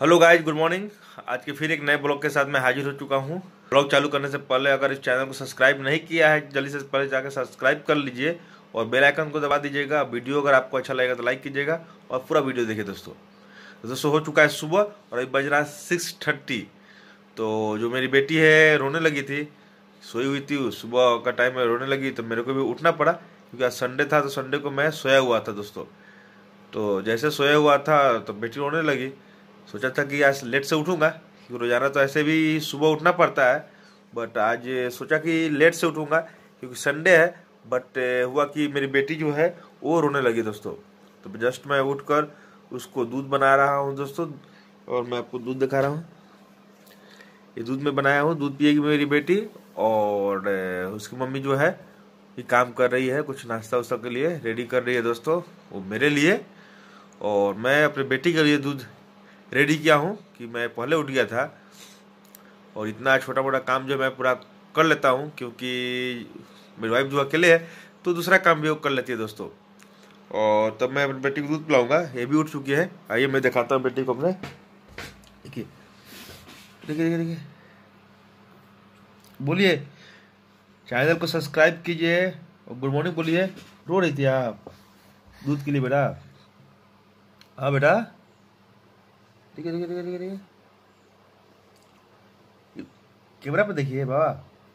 Hello guys good morning आज के फिर एक नए ब्लॉग के साथ मैं हाजिर हो चुका हूँ। ब्लॉग चालू करने से पहले अगर इस चैनल को सब्सक्राइब नहीं किया है, जल्दी से पहले जाकर सब्सक्राइब कर लीजिए और बेल आइकन को दबा दीजिएगा। वीडियो अगर आपको अच्छा लगेगा तो लाइक कीजिएगा और पूरा वीडियो देखिए दोस्तों। दोस्तों, हो चुका है सुबह और अभी बज रहा है सिक्स थर्टी तो जो मेरी बेटी है, रोने लगी थी, सोई हुई थी, सुबह का टाइम में रोने लगी तो मेरे को भी उठना पड़ा क्योंकि आज संडे था तो संडे को मैं सोया हुआ था दोस्तों। तो जैसे सोया हुआ था तो बेटी रोने लगी। सोचा था कि आज लेट से उठूँगा, क्योंकि रोज़ाना तो ऐसे भी सुबह उठना पड़ता है बट आज सोचा कि लेट से उठूँगा, क्योंकि संडे है बट हुआ कि मेरी बेटी जो है, वो रोने लगी दोस्तों। तो जस्ट मैं उठकर उसको दूध बना रहा हूँ दोस्तों, और मैं आपको दूध दिखा रहा हूँ। ये दूध में बनाया हूँ, दूध पिएगी मेरी बेटी, और उसकी मम्मी जो है, ये काम कर रही है, कुछ नाश्ता उस्ता के लिए रेडी कर रही है दोस्तों, वो मेरे लिए, और मैं अपने बेटी के लिए दूध रेडी किया हूँ कि मैं पहले उठ गया था। और इतना छोटा मोटा काम जो मैं पूरा कर लेता हूँ, क्योंकि मेरी वाइफ जो अकेले है तो दूसरा काम भी वो कर लेती है दोस्तों। और तब मैं अपनी बेटी को दूध पिलाऊँगा, ये भी उठ चुकी है। आइए, मैं दिखाता हूँ बेटी को अपने। देखिए देखिए देखिए देखिए। बोलिए चैनल को सब्सक्राइब कीजिए और गुड मॉर्निंग बोलिए। रो रही थी आप, दूध के लिए बेटा। हाँ बेटा। देखिए देखिए देखिए देखिए कैमरा पे देखिए, बाबा।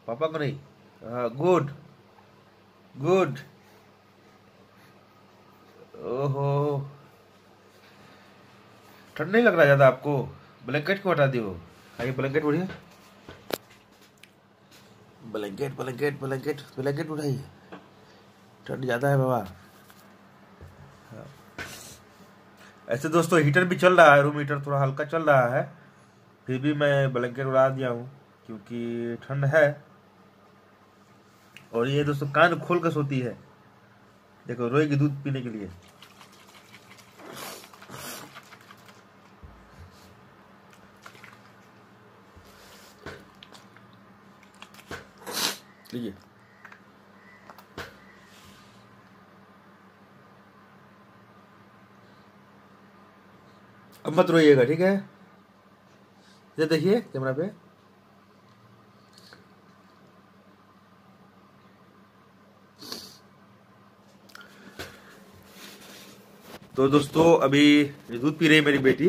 पापा को नहीं। हाँ गुड गुड ओहो। ठंड नहीं लग रहा ज़्यादा आपको? ब्लैंकेट को हटा दियो। आइए ब्लैंकेट बढ़िए ब्लैंकेट ब्लैंकेट ब्लैंकेट ब्लैंकेट उठाइए। ठंड ज़्यादा है, बाबा। ऐसे दोस्तों हीटर भी चल रहा है रूम हीटर थोड़ा हल्का चल रहा है। फिर भी मैं ब्लैंकेट उड़ा दिया हूँ, क्योंकि ठंड है। और ये दोस्तों, कान खोल कर सोती है। देखो रोई रोएगी दूध पीने के लिए। लीजिए। अब मत रोइएगा, ठीक है? ये देखिए, कैमरा पे। तो दोस्तों, अभी दूध पी रही है मेरी बेटी,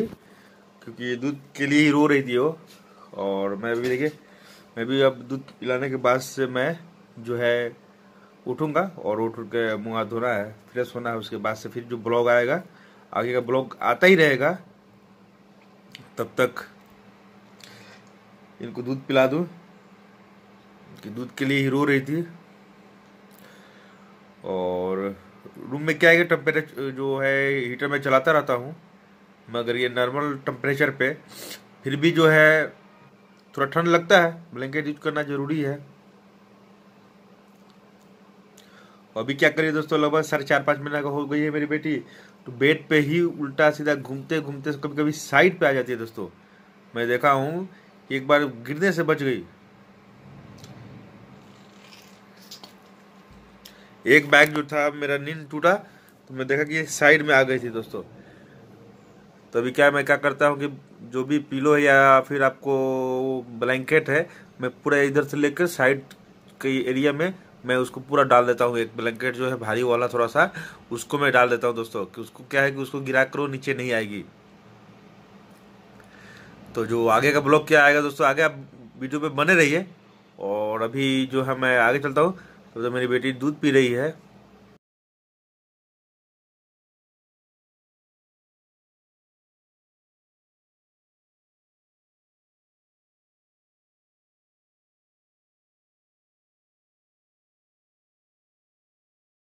क्योंकि दूध के लिए ही रो रही थी वो। और मैं अभी देखिए, मैं भी अब दूध पिलाने के बाद से मैं जो है उठूँगा, और उठ के मुँह हाथ धोना है, फ्रेश होना है, उसके बाद से फिर जो ब्लॉग आएगा, आगे का ब्लॉग आता ही रहेगा। तब तक इनको दूध पिला दूँ, कि दूध के लिए ही रो रही थी। और रूम में क्या है कि टेम्परेचर जो है हीटर में चलाता रहता हूँ, मगर ये नॉर्मल टेम्परेचर पे, फिर भी जो है, थोड़ा ठंड लगता है ब्लैंकेट यूज़ करना ज़रूरी है। अभी क्या करिए दोस्तों? लगभग साढ़े चार पाँच महीना का हो गई है मेरी बेटी। तो बेड पे ही उल्टा सीधा घूमते घूमते कभी कभी साइड पे आ जाती है दोस्तों। मैं देखा हूँ एक बार गिरने से बच गई। एक बैग जो था, मेरा नींद टूटा तो मैं देखा कि साइड में आ गई थी दोस्तों। तो अभी क्या मैं क्या करता हूँ कि जो भी पिलो है या फिर आपको ब्लैंकेट है, मैं पूरा इधर से लेकर साइड के एरिया में मैं उसको पूरा डाल देता हूँ एक ब्लैंकेट जो है भारी वाला थोड़ा सा उसको मैं डाल देता हूँ दोस्तों कि उसको क्या है कि उसको गिरा करो नीचे नहीं आएगी। तो जो आगे का ब्लॉक क्या आएगा दोस्तों आगे आप वीडियो पे बने रहिए और अभी जो है मैं आगे चलता हूँ तो, तो मेरी बेटी दूध पी रही है